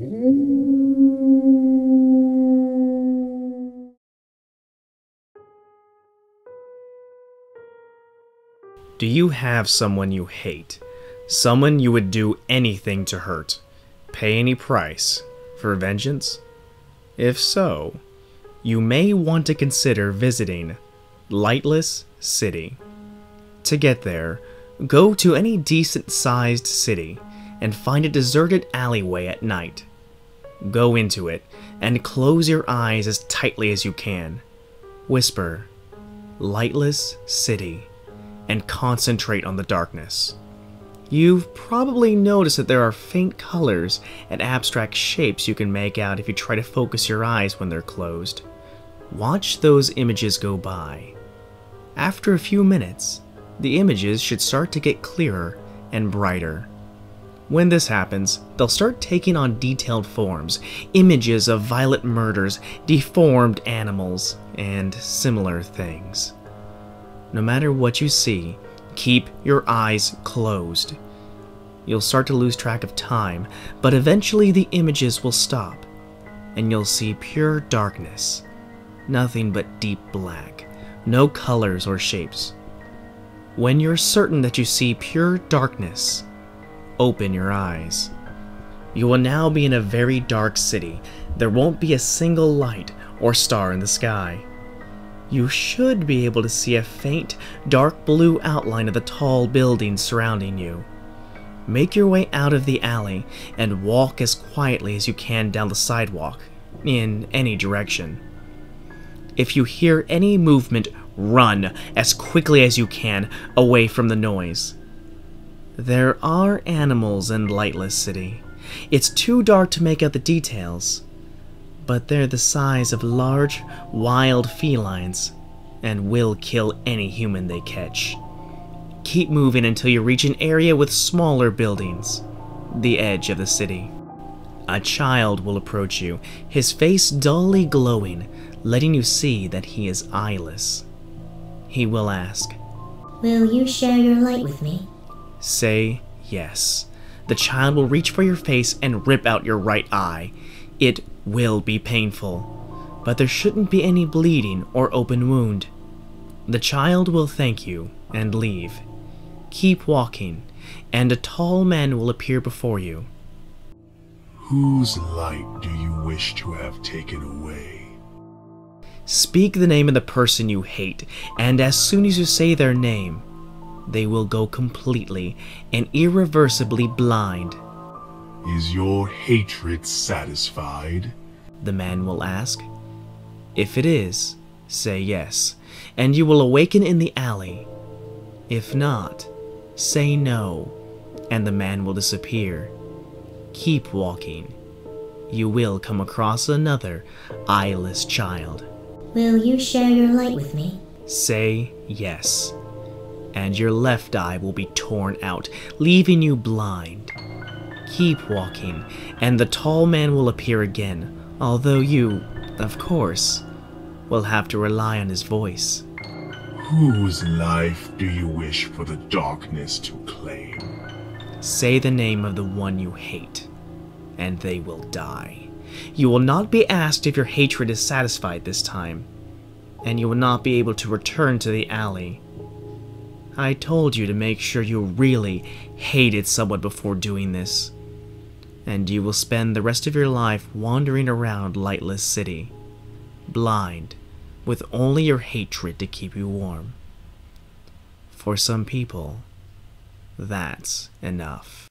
Do you have someone you hate? Someone you would do anything to hurt? Pay any price for vengeance? If so, you may want to consider visiting Lightless City. To get there, go to any decent sized city and find a deserted alleyway at night. Go into it and close your eyes as tightly as you can. Whisper, Lightless City, and concentrate on the darkness. You've probably noticed that there are faint colors and abstract shapes you can make out if you try to focus your eyes when they're closed. Watch those images go by. After a few minutes, the images should start to get clearer and brighter. When this happens, they'll start taking on detailed forms, images of violent murders, deformed animals, and similar things. No matter what you see, keep your eyes closed. You'll start to lose track of time, but eventually the images will stop, and you'll see pure darkness. Nothing but deep black, no colors or shapes. When you're certain that you see pure darkness, open your eyes. You will now be in a very dark city. There won't be a single light or star in the sky. You should be able to see a faint, dark blue outline of the tall buildings surrounding you. Make your way out of the alley and walk as quietly as you can down the sidewalk, in any direction. If you hear any movement, run as quickly as you can away from the noise. There are animals in Lightless City. It's too dark to make out the details, but they're the size of large, wild felines and will kill any human they catch. Keep moving until you reach an area with smaller buildings, the edge of the city. A child will approach you, his face dully glowing, letting you see that he is eyeless. He will ask, Will you share your light with me? Say yes. The child will reach for your face and rip out your right eye. It will be painful, but there shouldn't be any bleeding or open wound. The child will thank you and leave. Keep walking, and a tall man will appear before you. Whose light do you wish to have taken away? Speak the name of the person you hate, and as soon as you say their name, they will go completely and irreversibly blind. Is your hatred satisfied? The man will ask. If it is, say yes, and you will awaken in the alley. If not, say no, and the man will disappear. Keep walking. You will come across another eyeless child. Will you share your light with me? Say yes, and your left eye will be torn out, leaving you blind. Keep walking, and the tall man will appear again, although you, of course, will have to rely on his voice. Whose life do you wish for the darkness to claim? Say the name of the one you hate, and they will die. You will not be asked if your hatred is satisfied this time, and you will not be able to return to the alley. I told you to make sure you really hated someone before doing this, and you will spend the rest of your life wandering around Lightless City, blind, with only your hatred to keep you warm. For some people, that's enough.